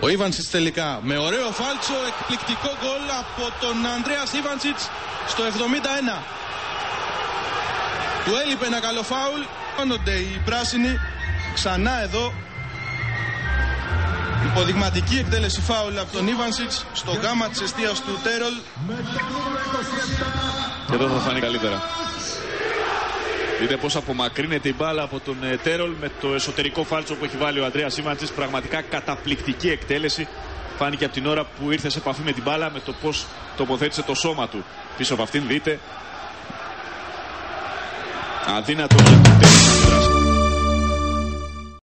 Ο Ιβανσιτς τελικά με ωραίο φάλτσο, εκπληκτικό γκολ από τον Ανδρέας Ιβανσιτς στο 71. Του έλειπε ένα καλό φάουλ, πάνονται οι πράσινοι ξανά εδώ. Υποδειγματική εκτέλεση φάουλ από τον Ιβανσιτς στο γάμα της αιστείας του Τέρολ. Και εδώ θα φανεί καλύτερα. Δείτε πώς απομακρύνεται η μπάλα από τον ε, Τέρολ με το εσωτερικό φάλτσο που έχει βάλει ο Αντρέας Σίμαντζης. Πραγματικά καταπληκτική εκτέλεση. Φάνηκε από την ώρα που ήρθε σε επαφή με την μπάλα με το πώς τοποθέτησε το σώμα του πίσω από αυτήν. Δείτε. Αδύνατο για τον